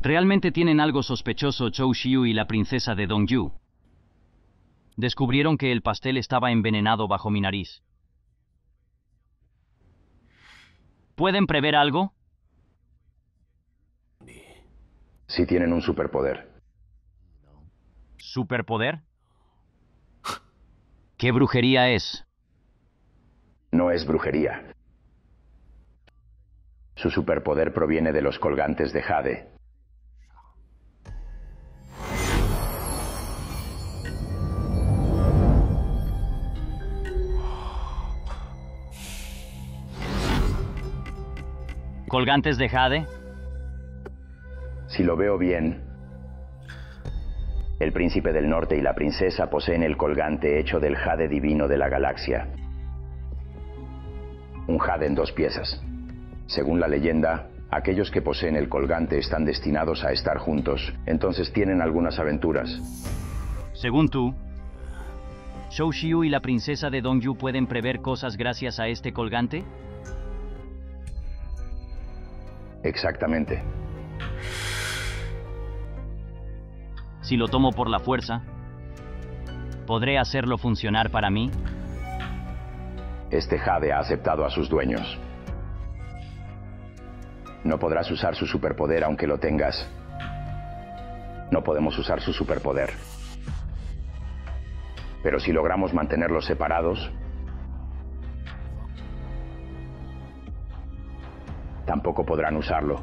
Realmente tienen algo sospechoso Chou Xiu y la princesa de Dongyu. Descubrieron que el pastel estaba envenenado bajo mi nariz. ¿Pueden prever algo? Si tienen un superpoder. ¿Superpoder? ¿Qué brujería es? No es brujería. Su superpoder proviene de los colgantes de Jade. ¿Colgantes de Jade? Si lo veo bien, el príncipe del norte y la princesa poseen el colgante hecho del jade divino de la galaxia. Un jade en dos piezas. Según la leyenda, aquellos que poseen el colgante están destinados a estar juntos, entonces tienen algunas aventuras. Según tú, Shou Xiu y la princesa de Dongyu pueden prever cosas gracias a este colgante? Exactamente. Si lo tomo por la fuerza, ¿podré hacerlo funcionar para mí? Este Jade ha aceptado a sus dueños. No podrás usar su superpoder aunque lo tengas. No podemos usar su superpoder. Pero si logramos mantenerlos separados, tampoco podrán usarlo.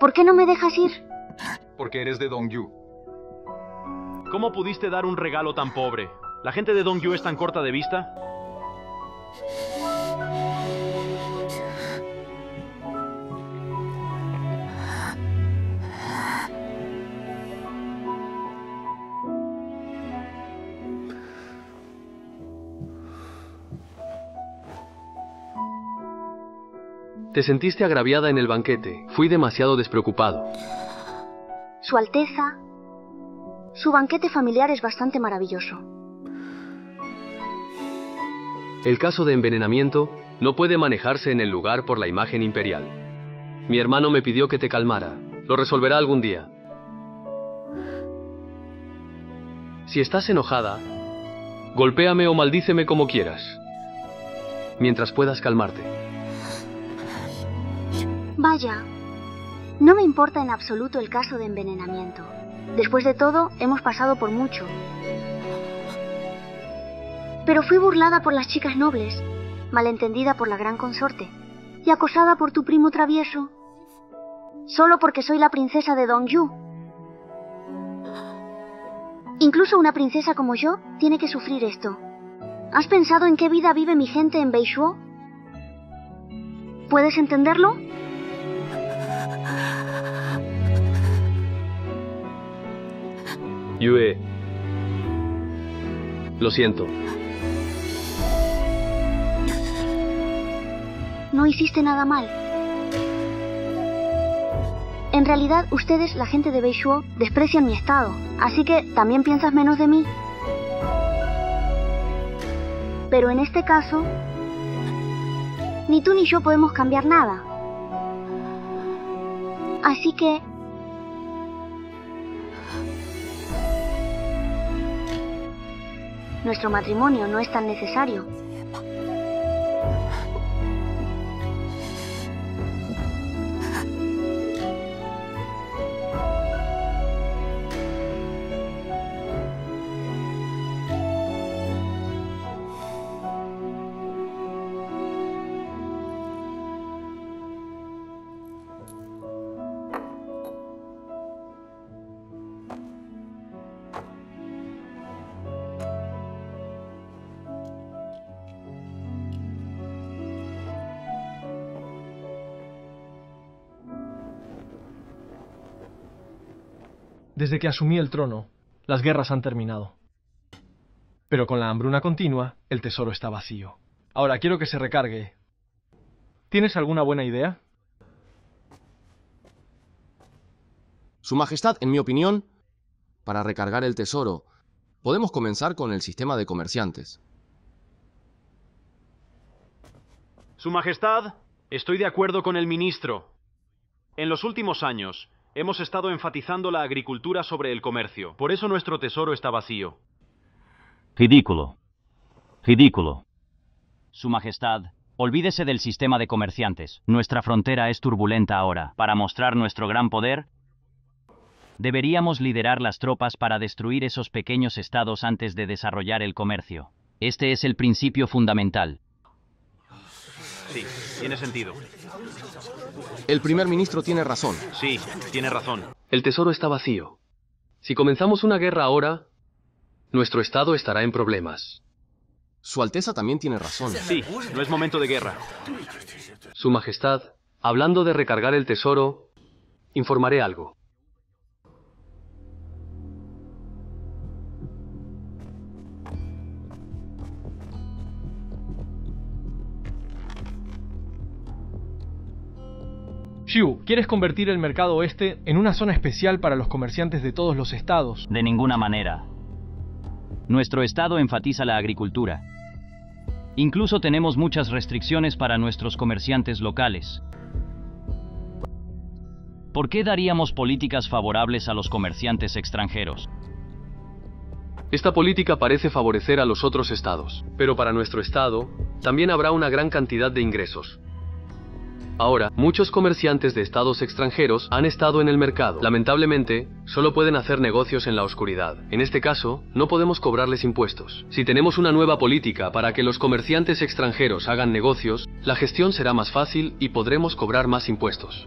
¿Por qué no me dejas ir? Porque eres de Dongyu. ¿Cómo pudiste dar un regalo tan pobre? ¿La gente de Dongyu es tan corta de vista? Te sentiste agraviada en el banquete. Fui demasiado despreocupado. Su Alteza. Su banquete familiar es bastante maravilloso. El caso de envenenamiento no puede manejarse en el lugar por la imagen imperial. Mi hermano me pidió que te calmara. Lo resolverá algún día. Si estás enojada, golpéame o maldíceme como quieras. Mientras puedas calmarte. No me importa en absoluto el caso de envenenamiento. Después de todo, hemos pasado por mucho. Pero fui burlada por las chicas nobles, malentendida por la gran consorte y acosada por tu primo travieso, solo porque soy la princesa de Dongyu. Incluso una princesa como yo tiene que sufrir esto. ¿Has pensado en qué vida vive mi gente en Beishuo? ¿Puedes entenderlo? Yue. Lo siento. No hiciste nada mal. En realidad, ustedes, la gente de Beishuo, desprecian mi estado, así que también piensas menos de mí. Pero en este caso, ni tú ni yo podemos cambiar nada. Así que... Nuestro matrimonio no es tan necesario. Desde que asumí el trono, las guerras han terminado. Pero con la hambruna continua, el tesoro está vacío. Ahora quiero que se recargue. ¿Tienes alguna buena idea? Su Majestad, en mi opinión, para recargar el tesoro, podemos comenzar con el sistema de comerciantes. Su Majestad, estoy de acuerdo con el ministro. En los últimos años, hemos estado enfatizando la agricultura sobre el comercio. Por eso nuestro tesoro está vacío. Ridículo. Ridículo. Su Majestad, olvídese del sistema de comerciantes. Nuestra frontera es turbulenta ahora. Para mostrar nuestro gran poder, deberíamos liderar las tropas para destruir esos pequeños estados antes de desarrollar el comercio. Este es el principio fundamental. Sí, tiene sentido. El primer ministro tiene razón. Sí, tiene razón. El tesoro está vacío. Si comenzamos una guerra ahora, nuestro estado estará en problemas. Su Alteza también tiene razón. Sí, no es momento de guerra. Su Majestad, hablando de recargar el tesoro, informaré algo. Xiu, ¿quieres convertir el mercado oeste en una zona especial para los comerciantes de todos los estados? De ninguna manera. Nuestro estado enfatiza la agricultura. Incluso tenemos muchas restricciones para nuestros comerciantes locales. ¿Por qué daríamos políticas favorables a los comerciantes extranjeros? Esta política parece favorecer a los otros estados, pero para nuestro estado también habrá una gran cantidad de ingresos. Ahora, muchos comerciantes de estados extranjeros han estado en el mercado. Lamentablemente, solo pueden hacer negocios en la oscuridad. En este caso, no podemos cobrarles impuestos. Si tenemos una nueva política para que los comerciantes extranjeros hagan negocios, la gestión será más fácil y podremos cobrar más impuestos.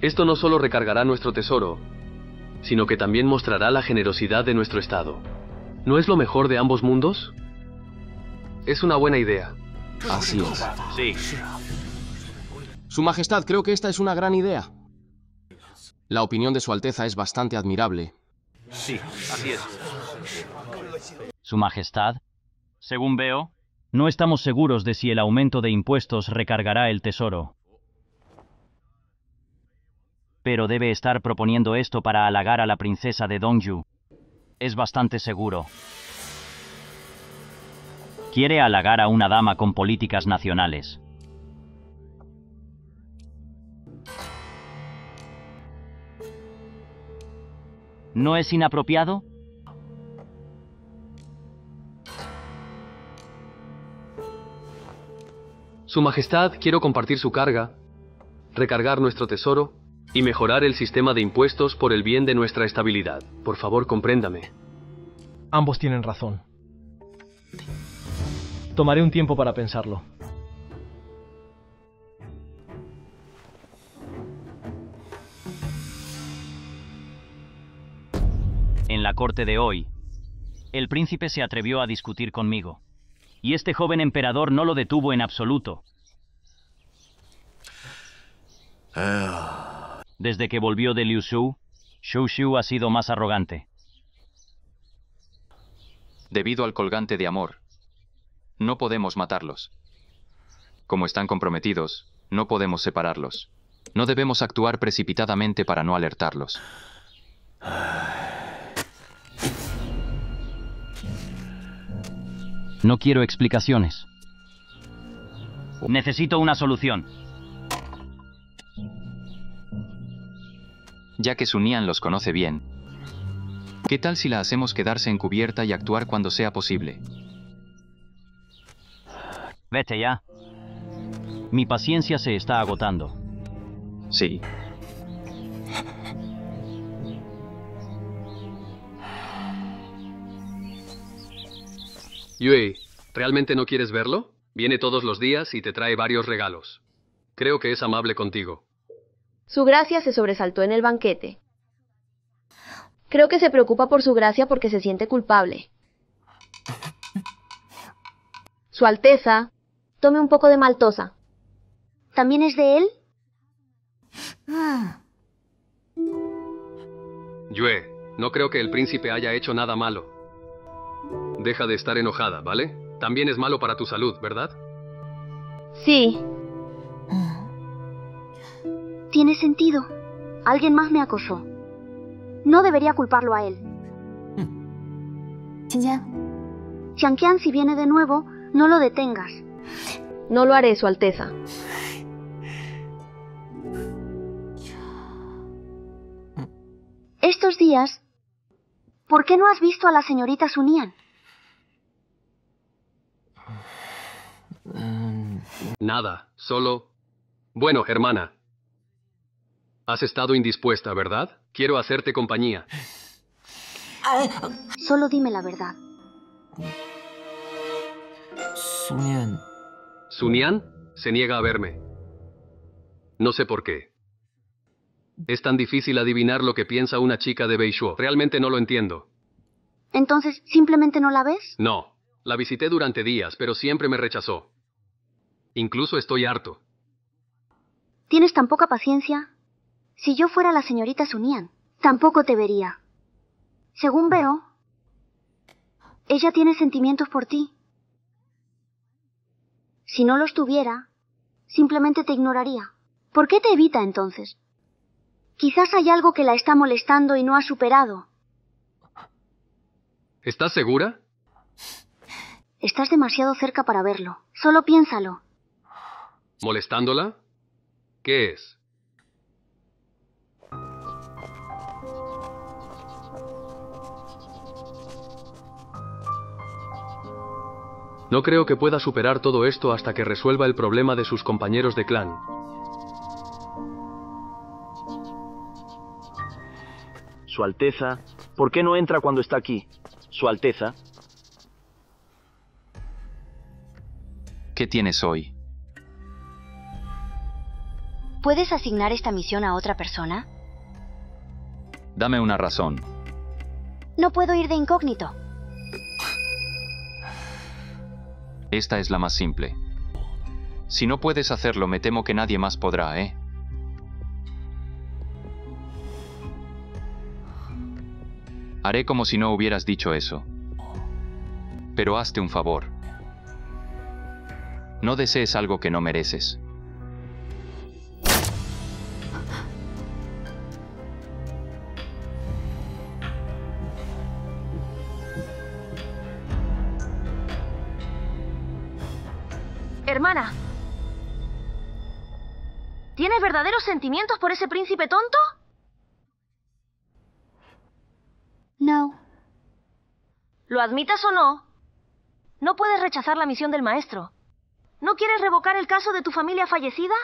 Esto no solo recargará nuestro tesoro, sino que también mostrará la generosidad de nuestro Estado. ¿No es lo mejor de ambos mundos? Es una buena idea. Así es. Sí, Su Majestad, creo que esta es una gran idea. La opinión de Su Alteza es bastante admirable. sí, así es. Su Majestad, según veo, no estamos seguros de si el aumento de impuestos recargará el tesoro. Pero debe estar proponiendo esto para halagar a la princesa de Dongju. Es bastante seguro. Quiere halagar a una dama con políticas nacionales. ¿No es inapropiado? Su Majestad, quiero compartir su carga, recargar nuestro tesoro y mejorar el sistema de impuestos por el bien de nuestra estabilidad. Por favor, compréndame. Ambos tienen razón. Tomaré un tiempo para pensarlo. En la corte de hoy, el príncipe se atrevió a discutir conmigo. Y este joven emperador no lo detuvo en absoluto. Desde que volvió de Liu Shu, Shou Shu ha sido más arrogante. debido al colgante de amor. No podemos matarlos. Como están comprometidos, no podemos separarlos. No debemos actuar precipitadamente para no alertarlos. No quiero explicaciones. Necesito una solución. Ya que Sunian los conoce bien, ¿qué tal si la hacemos quedarse encubierta y actuar cuando sea posible? Vete ya. Mi paciencia se está agotando. Sí, Yue, ¿realmente no quieres verlo? Viene todos los días y te trae varios regalos. Creo que es amable contigo. Su gracia se sobresaltó en el banquete. Creo que se preocupa por su gracia porque se siente culpable. Su Alteza, tome un poco de maltosa. ¿También es de él? Yue, no creo que el príncipe haya hecho nada malo. Deja de estar enojada, ¿vale? También es malo para tu salud, ¿verdad? Sí, Tiene sentido. Alguien más me acosó. No debería culparlo a él. Qian, si viene de nuevo, no lo detengas. No lo haré, Su Alteza. Estos días, ¿por qué no has visto a la señorita Sunian? Nada, solo... Bueno, hermana. Has estado indispuesta, ¿verdad? Quiero hacerte compañía. Solo dime la verdad. Sunian. Sunian se niega a verme. No sé por qué. Es tan difícil adivinar lo que piensa una chica de Beishuo. Realmente no lo entiendo. Entonces, ¿simplemente no la ves? No. La visité durante días, pero siempre me rechazó. Incluso estoy harto. ¿Tienes tan poca paciencia? Si yo fuera la señorita Sunian, tampoco te vería. Según veo, ella tiene sentimientos por ti. Si no los tuviera, simplemente te ignoraría. ¿Por qué te evita entonces? Quizás hay algo que la está molestando y no ha superado. ¿Estás segura? Estás demasiado cerca para verlo. Solo piénsalo. ¿Molestándola? ¿Qué es? No creo que pueda superar todo esto hasta que resuelva el problema de sus compañeros de clan. Su Alteza, ¿por qué no entra cuando está aquí? Su Alteza. ¿Qué tienes hoy? ¿Puedes asignar esta misión a otra persona? Dame una razón. No puedo ir de incógnito. Esta es la más simple. Si no puedes hacerlo, me temo que nadie más podrá, ¿eh? Haré como si no hubieras dicho eso. Pero hazte un favor. No desees algo que no mereces. Verdaderos sentimientos por ese príncipe tonto? No. Lo admitas o no, no puedes rechazar la misión del maestro. ¿No quieres revocar el caso de tu familia fallecida?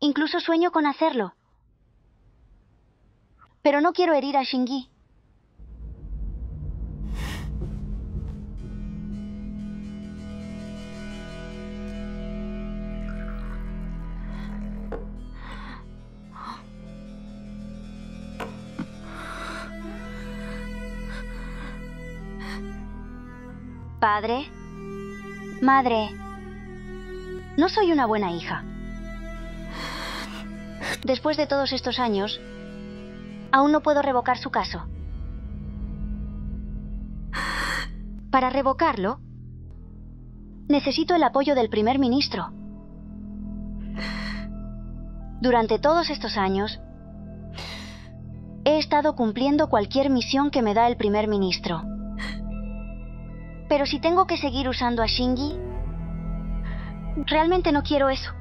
Incluso sueño con hacerlo. Pero no quiero herir a Shingi. Padre, madre, no soy una buena hija. Después de todos estos años, aún no puedo revocar su caso. Para revocarlo, necesito el apoyo del primer ministro. Durante todos estos años, he estado cumpliendo cualquier misión que me da el primer ministro. Pero si tengo que seguir usando a Shingi, realmente no quiero eso.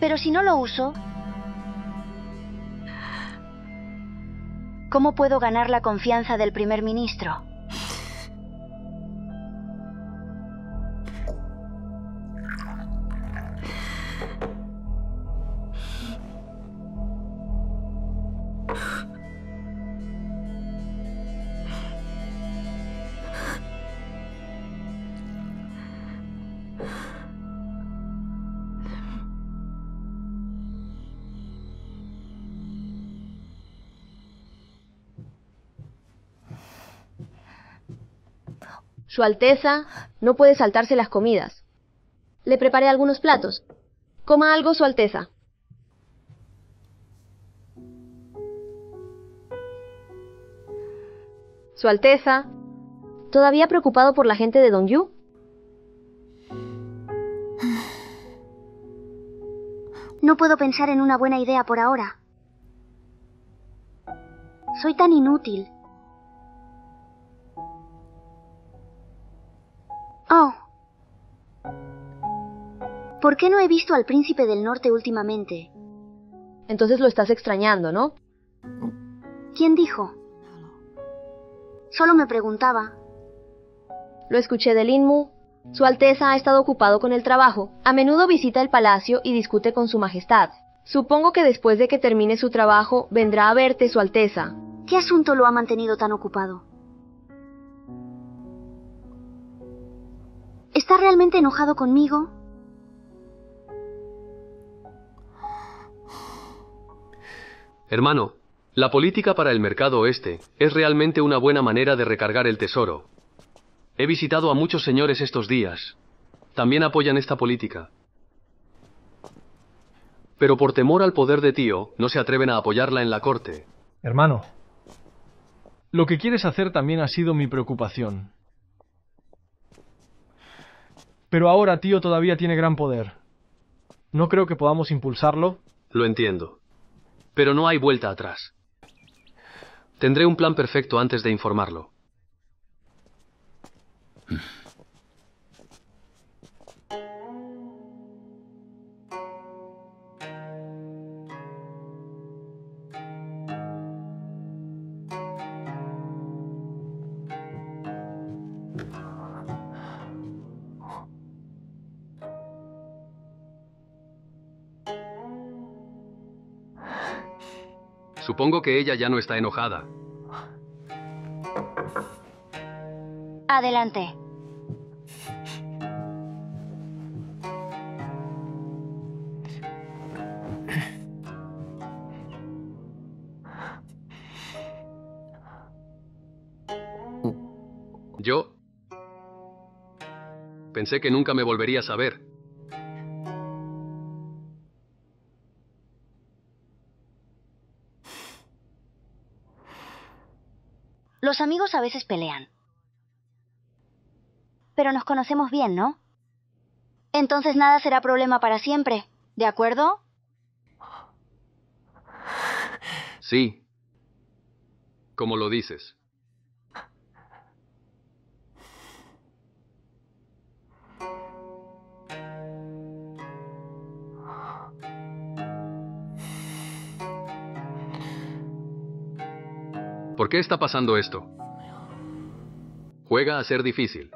Pero si no lo uso, ¿cómo puedo ganar la confianza del primer ministro? Su Alteza no puede saltarse las comidas. Le preparé algunos platos. Coma algo, Su Alteza. Su Alteza, ¿todavía preocupado por la gente de Don Yu? No puedo pensar en una buena idea por ahora. Soy tan inútil. ¿Por qué no he visto al príncipe del norte últimamente? Entonces lo estás extrañando, ¿no? ¿Quién dijo? Solo me preguntaba. Lo escuché del Inmu. Su Alteza ha estado ocupado con el trabajo. A menudo visita el palacio y discute con Su Majestad. Supongo que después de que termine su trabajo vendrá a verte, Su Alteza. ¿Qué asunto lo ha mantenido tan ocupado? ¿Está realmente enojado conmigo? Hermano, la política para el mercado oeste es realmente una buena manera de recargar el tesoro. He visitado a muchos señores estos días. También apoyan esta política. Pero por temor al poder de tío, no se atreven a apoyarla en la corte. Hermano, lo que quieres hacer también ha sido mi preocupación. Pero ahora tío todavía tiene gran poder. No creo que podamos impulsarlo. Lo entiendo. Pero no hay vuelta atrás. Tendré un plan perfecto antes de informarlo. Supongo que ella ya no está enojada. Adelante. Yo pensé que nunca me volverías a ver. Los amigos a veces pelean. Pero nos conocemos bien, ¿no? Entonces nada será problema para siempre, ¿de acuerdo? Sí. Como lo dices. ¿Por qué está pasando esto? Juega a ser difícil.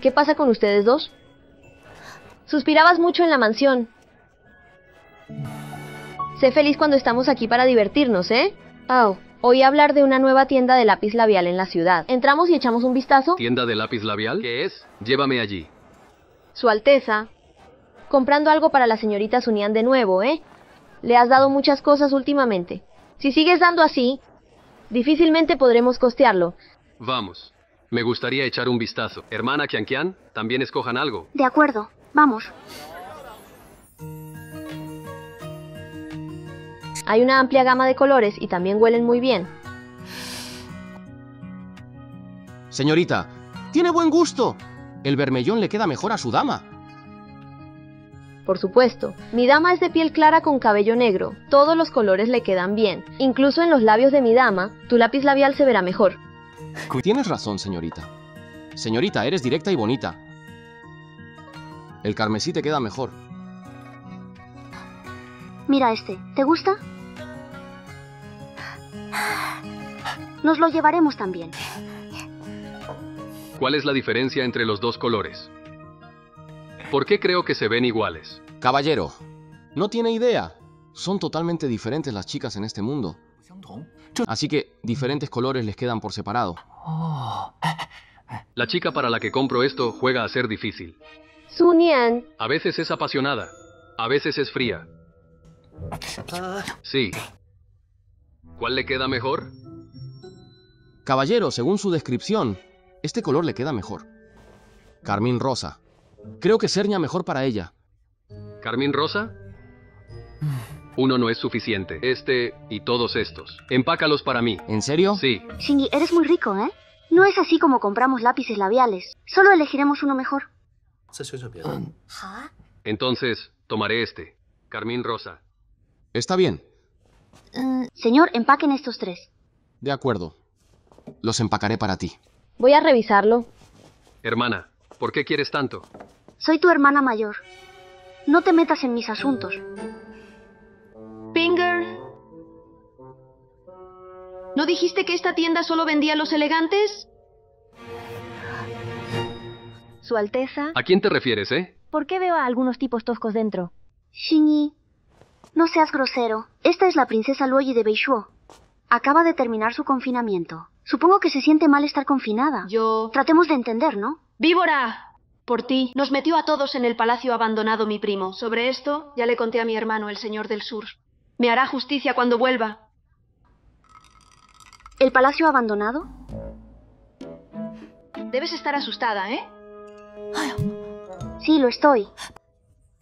¿Qué pasa con ustedes dos? Suspirabas mucho en la mansión. Sé feliz cuando estamos aquí para divertirnos, ¿eh? Oh, oí hablar de una nueva tienda de lápiz labial en la ciudad. ¿Entramos y echamos un vistazo? ¿Tienda de lápiz labial? ¿Qué es? Llévame allí. Su Alteza. Comprando algo para la señorita Sunian de nuevo, ¿eh? Le has dado muchas cosas últimamente. Si sigues dando así, difícilmente podremos costearlo. Vamos. Me gustaría echar un vistazo. Hermana Kian también escojan algo. De acuerdo, vamos. Hay una amplia gama de colores y también huelen muy bien. Señorita, tiene buen gusto. El vermellón le queda mejor a su dama. Por supuesto, mi dama es de piel clara con cabello negro. Todos los colores le quedan bien. Incluso en los labios de mi dama, tu lápiz labial se verá mejor. Tienes razón, señorita. Señorita, eres directa y bonita. El carmesí te queda mejor. Mira este, ¿te gusta? Nos lo llevaremos también. ¿Cuál es la diferencia entre los dos colores? ¿Por qué creo que se ven iguales? Caballero, no tiene idea. Son totalmente diferentes las chicas en este mundo. Así que diferentes colores les quedan por separado. La chica para la que compro esto juega a ser difícil. Sunian. A veces es apasionada, a veces es fría. Sí. ¿Cuál le queda mejor? Caballero, según su descripción, este color le queda mejor. Carmín rosa. Creo que cerña mejor para ella. ¿Carmín rosa? Uno no es suficiente. Este y todos estos. Empácalos para mí. ¿En serio? Sí. Shinji, eres muy rico, ¿eh? No es así como compramos lápices labiales. Solo elegiremos uno mejor. Entonces, tomaré este. Carmín Rosa. Está bien. Señor, empaquen estos tres. De acuerdo. Los empacaré para ti. Voy a revisarlo. Hermana, ¿por qué quieres tanto? Soy tu hermana mayor. No te metas en mis asuntos. Pinger. ¿No dijiste que esta tienda solo vendía los elegantes? Su Alteza, ¿A quién te refieres, eh? ¿por qué veo a algunos tipos toscos dentro? Shinji, no seas grosero. Esta es la princesa Luoyi de Beishuo. Acaba de terminar su confinamiento. Supongo que se siente mal estar confinada. Yo... Tratemos de entender, ¿no? ¡Víbora! Por ti. Nos metió a todos en el palacio abandonado mi primo. Sobre esto ya le conté a mi hermano, el señor del sur. Me hará justicia cuando vuelva. ¿El palacio abandonado? Debes estar asustada, ¿eh? Sí, lo estoy.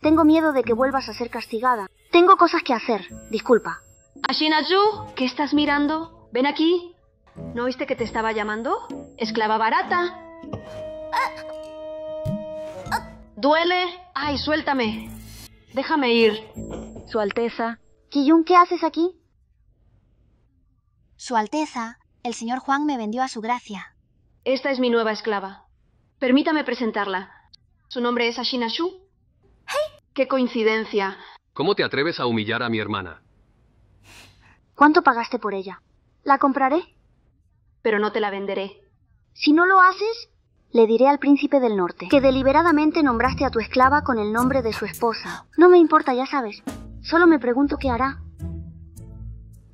Tengo miedo de que vuelvas a ser castigada. Tengo cosas que hacer. Disculpa. Ashinazu, ¿qué estás mirando? Ven aquí. ¿No oíste que te estaba llamando? Esclava barata. ¿Duele? Ay, suéltame. Déjame ir. Su Alteza. Kiyun, ¿qué haces aquí? Su Alteza, el señor Juan me vendió a su gracia. Esta es mi nueva esclava. Permítame presentarla. Su nombre es ¡Qué coincidencia! ¿Cómo te atreves a humillar a mi hermana? ¿Cuánto pagaste por ella? ¿La compraré? Pero no te la venderé. Si no lo haces, le diré al príncipe del norte que deliberadamente nombraste a tu esclava con el nombre de su esposa. No me importa, ya sabes. Solo me pregunto qué hará.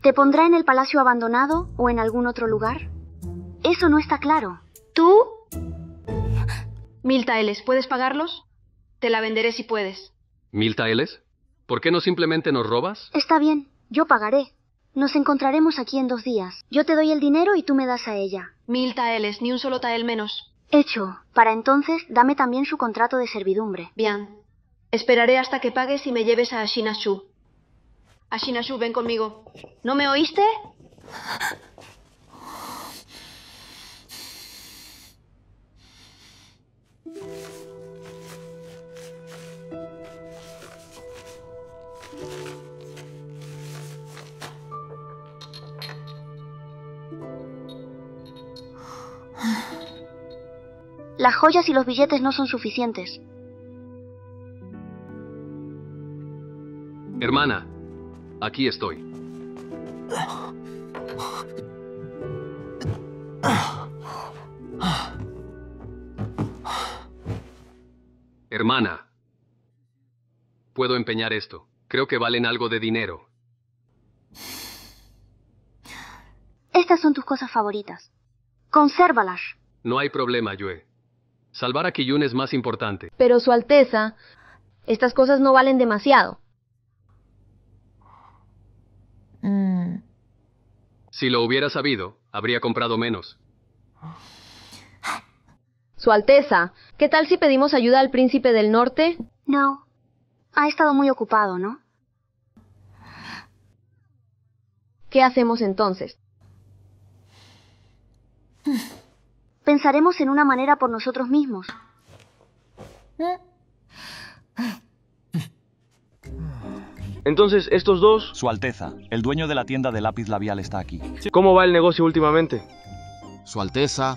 ¿Te pondrá en el palacio abandonado o en algún otro lugar? Eso no está claro. ¿Tú? Mil taeles, ¿puedes pagarlos? Te la venderé si puedes. ¿Mil taeles? ¿Por qué no simplemente nos robas? Está bien, yo pagaré. Nos encontraremos aquí en dos días. Yo te doy el dinero y tú me das a ella. Mil taeles, ni un solo tael menos. Hecho. Para entonces, dame también su contrato de servidumbre. Bien. Esperaré hasta que pagues y me lleves a Ashinashu. Ashinashu, ven conmigo. ¿No me oíste? Las joyas y los billetes no son suficientes. Hermana, aquí estoy. Hermana, puedo empeñar esto. Creo que valen algo de dinero. Estas son tus cosas favoritas. Consérvalas. No hay problema, Yue. Salvar a Kiyun es más importante. Pero Su Alteza, estas cosas no valen demasiado. Si lo hubiera sabido, habría comprado menos. Su Alteza, ¿qué tal si pedimos ayuda al príncipe del norte? No. Ha estado muy ocupado, ¿no? ¿Qué hacemos entonces? Pensaremos en una manera por nosotros mismos. Entonces, estos dos... Su Alteza, el dueño de la tienda de lápiz labial está aquí. ¿Cómo va el negocio últimamente? Su Alteza,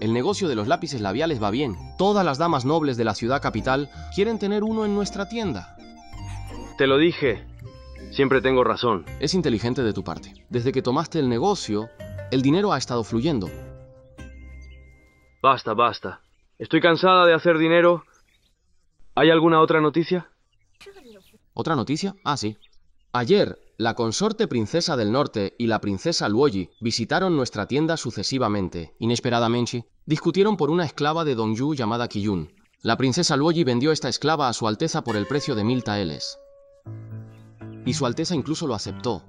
el negocio de los lápices labiales va bien. Todas las damas nobles de la ciudad capital quieren tener uno en nuestra tienda. Te lo dije. Siempre tengo razón. Es inteligente de tu parte. Desde que tomaste el negocio, el dinero ha estado fluyendo. Basta, basta. Estoy cansada de hacer dinero. ¿Hay alguna otra noticia? ¿Otra noticia? Ah, sí. Ayer, la consorte princesa del norte y la princesa Luoyi visitaron nuestra tienda sucesivamente. Inesperadamente, discutieron por una esclava de Don Yu llamada Kiyun. La princesa Luoyi vendió esta esclava a su alteza por el precio de mil taeles. Y su alteza incluso lo aceptó.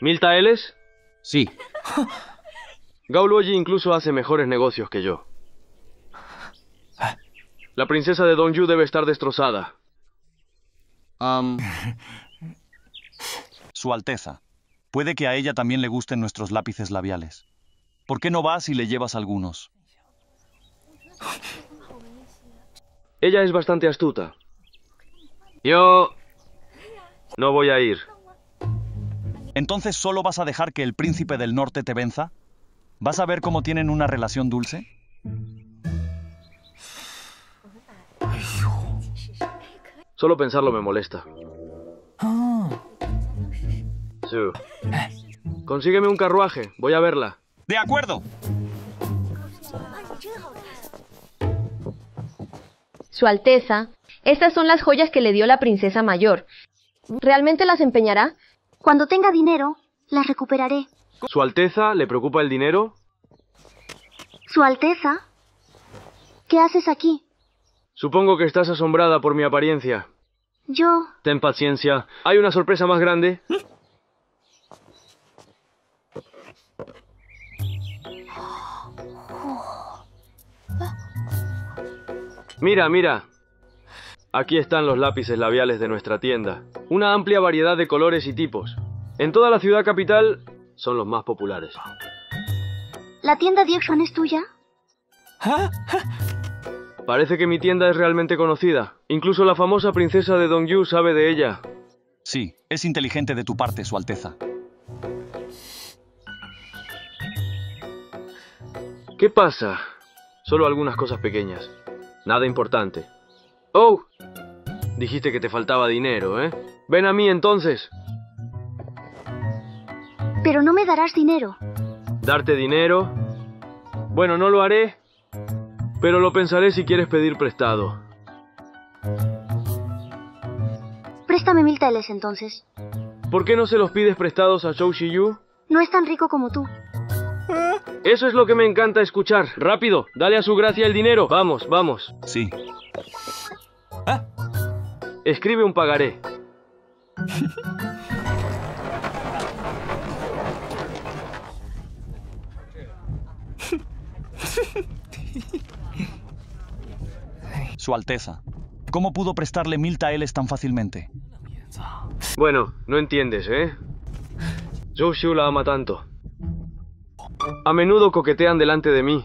¿Mil taeles? Sí. Gao Luoyi incluso hace mejores negocios que yo. La princesa de Don Yu debe estar destrozada. Su Alteza, puede que a ella también le gusten nuestros lápices labiales. ¿Por qué no vas y le llevas algunos? Ella es bastante astuta. Yo... no voy a ir. ¿Entonces solo vas a dejar que el príncipe del norte te venza? ¿Vas a ver cómo tienen una relación dulce? Solo pensarlo me molesta. Sue. Consígueme un carruaje, voy a verla. De acuerdo. Su Alteza, estas son las joyas que le dio la princesa mayor. ¿Realmente las empeñará? Cuando tenga dinero, las recuperaré. ¿Su Alteza le preocupa el dinero? Su Alteza, ¿qué haces aquí? Supongo que estás asombrada por mi apariencia. Yo... Ten paciencia. ¿Hay una sorpresa más grande? Mira, mira. Aquí están los lápices labiales de nuestra tienda. Una amplia variedad de colores y tipos. En toda la ciudad capital son los más populares. ¿La tienda Diekshon es tuya? Parece que mi tienda es realmente conocida. Incluso la famosa princesa de Dongyu sabe de ella. Sí, es inteligente de tu parte, Su Alteza. ¿Qué pasa? Solo algunas cosas pequeñas. Nada importante. Oh, dijiste que te faltaba dinero, ¿eh? Ven a mí entonces. Pero no me darás dinero. ¿Darte dinero? Bueno, no lo haré, pero lo pensaré si quieres pedir prestado. Préstame mil teles entonces. ¿Por qué no se los pides prestados a Zhou Shiyu? No es tan rico como tú. Eso es lo que me encanta escuchar. Rápido, dale a su gracia el dinero. Vamos, vamos. Sí. Escribe un pagaré. Su Alteza, ¿cómo pudo prestarle mil taeles tan fácilmente? Bueno, no entiendes, ¿eh? Zhou la ama tanto. A menudo coquetean delante de mí.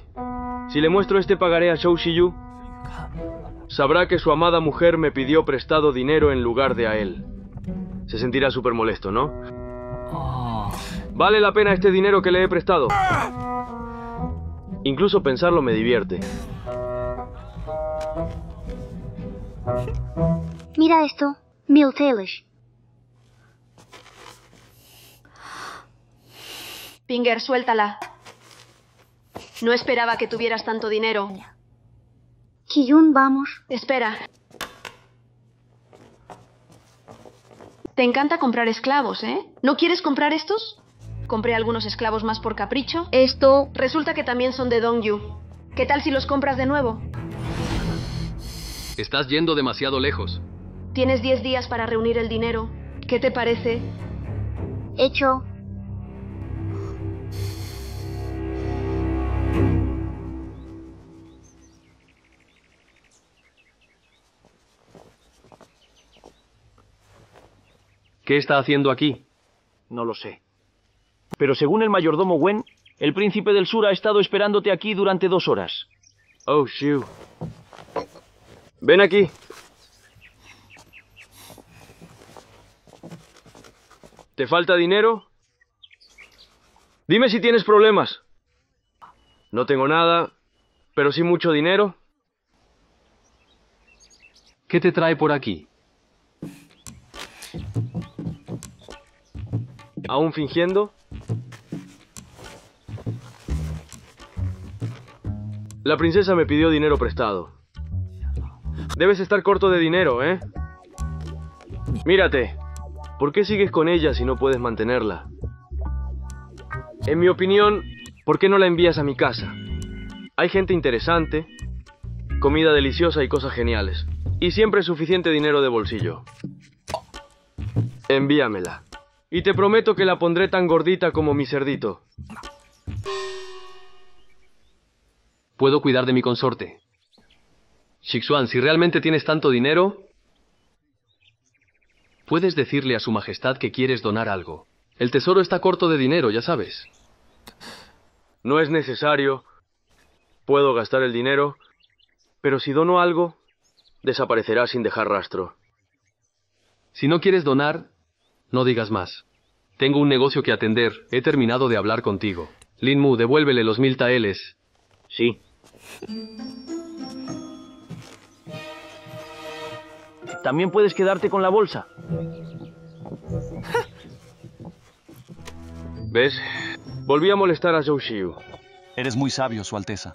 Si le muestro este pagaré a Zhou Xiu, sabrá que su amada mujer me pidió prestado dinero en lugar de a él. Se sentirá súper molesto, ¿no? ¿Vale la pena este dinero que le he prestado? Incluso pensarlo me divierte. Mira esto. Mil teles. Pinger, suéltala. No esperaba que tuvieras tanto dinero. Kiyun, vamos. Espera. Te encanta comprar esclavos, ¿eh? ¿No quieres comprar estos? Compré algunos esclavos más por capricho. Esto... Resulta que también son de Dongyu. ¿Qué tal si los compras de nuevo? Estás yendo demasiado lejos. Tienes 10 días para reunir el dinero. ¿Qué te parece? Hecho. ¿Qué está haciendo aquí? No lo sé. Pero según el mayordomo Wen, el príncipe del sur ha estado esperándote aquí durante dos horas. Oh, Xiu. Ven aquí. ¿Te falta dinero? Dime si tienes problemas. No tengo nada, pero sí mucho dinero. ¿Qué te trae por aquí? ¿Aún fingiendo? La princesa me pidió dinero prestado. Debes estar corto de dinero, ¿eh? Mírate. ¿Por qué sigues con ella si no puedes mantenerla? En mi opinión, ¿por qué no la envías a mi casa? Hay gente interesante, comida deliciosa y cosas geniales. Y siempre suficiente dinero de bolsillo. Envíamela. Y te prometo que la pondré tan gordita como mi cerdito. Puedo cuidar de mi consorte. Shixuan, si realmente tienes tanto dinero, puedes decirle a su majestad que quieres donar algo. El tesoro está corto de dinero, ya sabes. No es necesario. Puedo gastar el dinero, pero si dono algo, desaparecerá sin dejar rastro. Si no quieres donar, no digas más. Tengo un negocio que atender. He terminado de hablar contigo. Linmu, devuélvele los mil taeles. Sí. También puedes quedarte con la bolsa. ¿Ves? Volví a molestar a Zhou Xiu. Eres muy sabio, Su Alteza.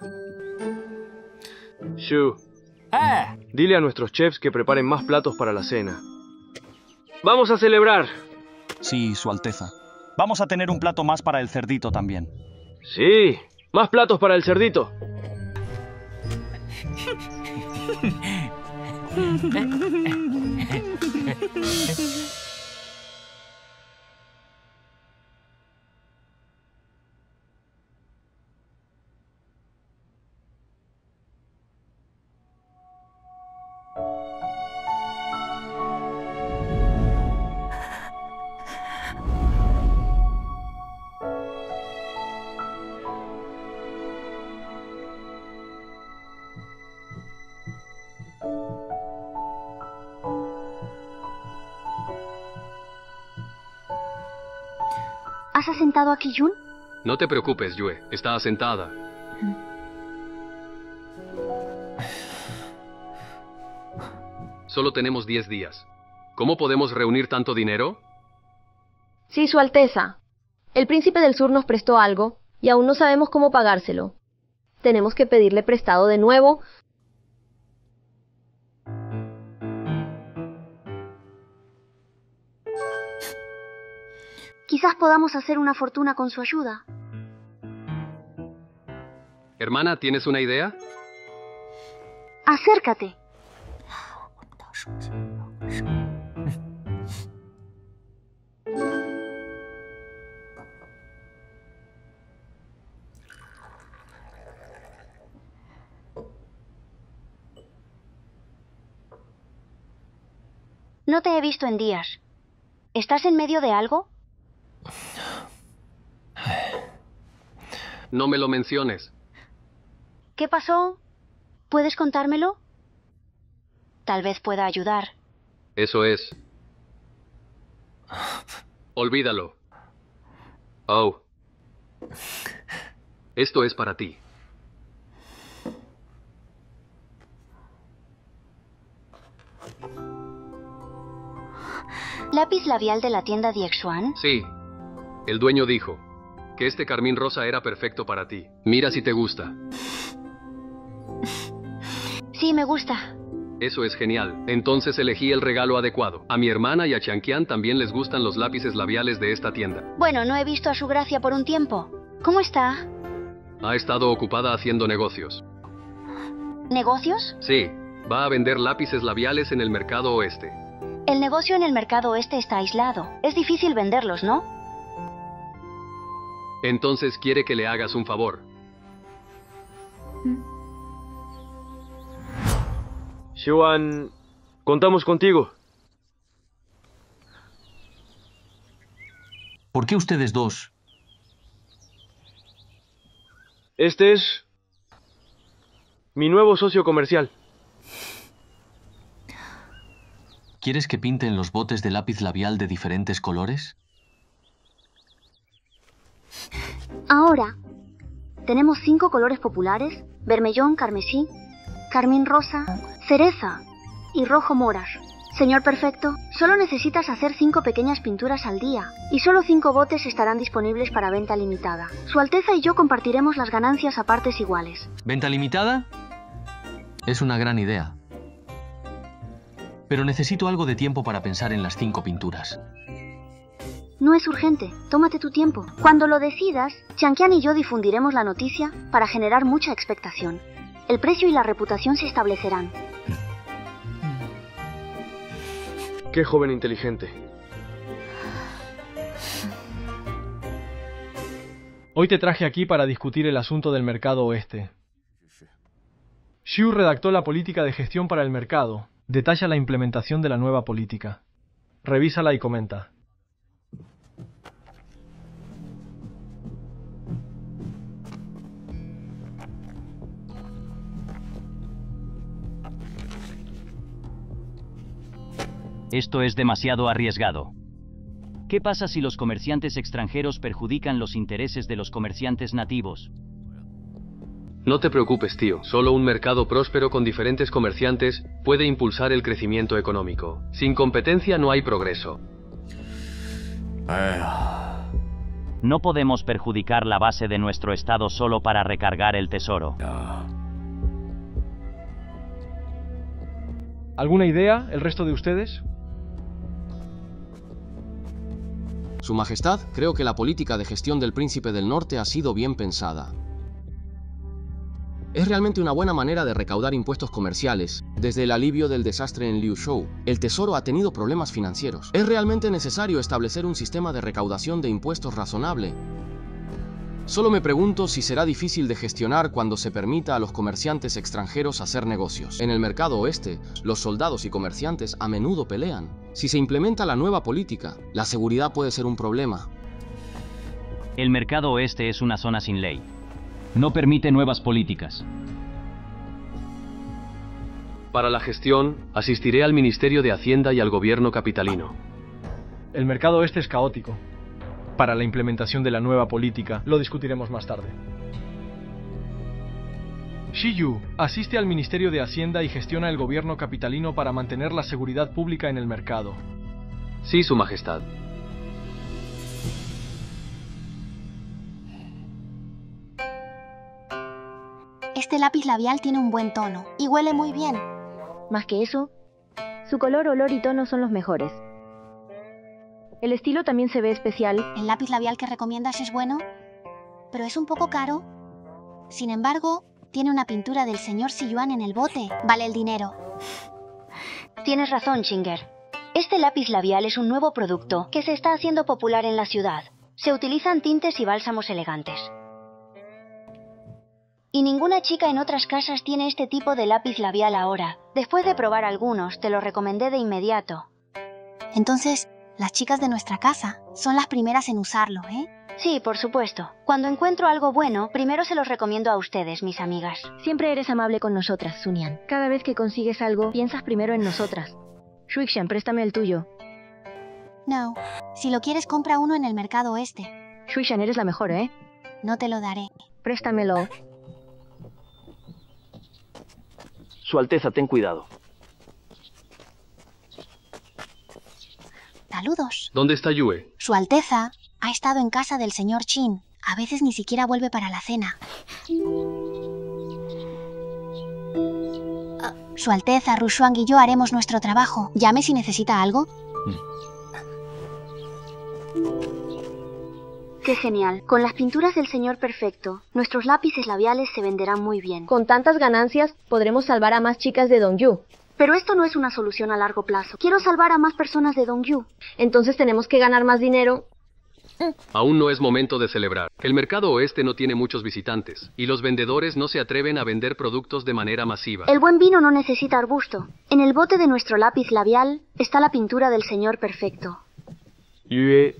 Shu. Dile a nuestros chefs que preparen más platos para la cena. ¡Vamos a celebrar! Sí, Su Alteza. Vamos a tener un plato más para el cerdito también. Sí, más platos para el cerdito. ¿Has asentado a Kiyun? No te preocupes, Yue. Está asentada. Solo tenemos 10 días. ¿Cómo podemos reunir tanto dinero? Sí, Su Alteza. El príncipe del sur nos prestó algo y aún no sabemos cómo pagárselo. Tenemos que pedirle prestado de nuevo. Quizás podamos hacer una fortuna con su ayuda. Hermana, ¿tienes una idea? Acércate. No te he visto en días. ¿Estás en medio de algo? No me lo menciones. ¿Qué pasó? ¿Puedes contármelo? Tal vez pueda ayudar. Eso es. Olvídalo. Oh. Esto es para ti. ¿Lápiz labial de la tienda Diexuan? Sí. El dueño dijo que este carmín rosa era perfecto para ti. Mira si te gusta. Sí, me gusta. Eso es genial. Entonces elegí el regalo adecuado. A mi hermana y a Chanquian también les gustan los lápices labiales de esta tienda. Bueno, no he visto a su gracia por un tiempo. ¿Cómo está? Ha estado ocupada haciendo negocios. ¿Negocios? Sí, va a vender lápices labiales en el mercado oeste. El negocio en el mercado oeste está aislado. Es difícil venderlos, ¿no? Entonces quiere que le hagas un favor. Xuan, contamos contigo. ¿Por qué ustedes dos? Este es mi nuevo socio comercial. ¿Quieres que pinten los botes de lápiz labial de diferentes colores? Ahora, tenemos cinco colores populares, vermellón, carmesí, carmín rosa, cereza y rojo moras. Señor perfecto, solo necesitas hacer cinco pequeñas pinturas al día y solo cinco botes estarán disponibles para venta limitada. Su Alteza y yo compartiremos las ganancias a partes iguales. ¿Venta limitada? Es una gran idea. Pero necesito algo de tiempo para pensar en las cinco pinturas. No es urgente, tómate tu tiempo. Cuando lo decidas, Chanquian y yo difundiremos la noticia para generar mucha expectación. El precio y la reputación se establecerán. Qué joven inteligente. Hoy te traje aquí para discutir el asunto del mercado oeste. Xiu redactó la política de gestión para el mercado. Detalla la implementación de la nueva política. Revísala y comenta. Esto es demasiado arriesgado. ¿Qué pasa si los comerciantes extranjeros perjudican los intereses de los comerciantes nativos? No te preocupes, tío. Solo un mercado próspero con diferentes comerciantes puede impulsar el crecimiento económico. Sin competencia no hay progreso. No podemos perjudicar la base de nuestro estado solo para recargar el tesoro. ¿Alguna idea, el resto de ustedes? Su Majestad, creo que la política de gestión del Príncipe del Norte ha sido bien pensada. Es realmente una buena manera de recaudar impuestos comerciales. Desde el alivio del desastre en Liu Shou, el Tesoro ha tenido problemas financieros. Es realmente necesario establecer un sistema de recaudación de impuestos razonable. Solo me pregunto si será difícil de gestionar cuando se permita a los comerciantes extranjeros hacer negocios. En el mercado oeste, los soldados y comerciantes a menudo pelean. Si se implementa la nueva política, la seguridad puede ser un problema. El mercado oeste es una zona sin ley. No permite nuevas políticas. Para la gestión, asistiré al Ministerio de Hacienda y al gobierno capitalino. El mercado este es caótico. Para la implementación de la nueva política, lo discutiremos más tarde. Shiyu asiste al Ministerio de Hacienda y gestiona el gobierno capitalino para mantener la seguridad pública en el mercado. Sí, Su Majestad. Este lápiz labial tiene un buen tono y huele muy bien. Más que eso, su color, olor y tono son los mejores. El estilo también se ve especial. ¿El lápiz labial que recomiendas es bueno? Pero es un poco caro. Sin embargo, tiene una pintura del señor Siyuan en el bote. Vale el dinero. Tienes razón, Chinger. Este lápiz labial es un nuevo producto que se está haciendo popular en la ciudad. Se utilizan tintes y bálsamos elegantes. Y ninguna chica en otras casas tiene este tipo de lápiz labial ahora. Después de probar algunos, te lo recomendé de inmediato. Entonces, las chicas de nuestra casa son las primeras en usarlo, ¿eh? Sí, por supuesto. Cuando encuentro algo bueno, primero se los recomiendo a ustedes, mis amigas. Siempre eres amable con nosotras, Sunian. Cada vez que consigues algo, piensas primero en nosotras. Shuikshan, préstame el tuyo. No. Si lo quieres, compra uno en el mercado oeste. Shuikshan, eres la mejor, ¿eh? No te lo daré. Préstamelo. Su Alteza, ten cuidado. Saludos. ¿Dónde está Yue? Su Alteza ha estado en casa del señor Chin. A veces ni siquiera vuelve para la cena. Su Alteza, Rushuang y yo haremos nuestro trabajo. Llame si necesita algo. Qué genial. Con las pinturas del señor perfecto, nuestros lápices labiales se venderán muy bien. Con tantas ganancias, podremos salvar a más chicas de Dongyu. Pero esto no es una solución a largo plazo. Quiero salvar a más personas de Dongyu. Entonces tenemos que ganar más dinero. Aún no es momento de celebrar. El mercado oeste no tiene muchos visitantes, y los vendedores no se atreven a vender productos de manera masiva. El buen vino no necesita arbusto. En el bote de nuestro lápiz labial está la pintura del señor perfecto. Yue,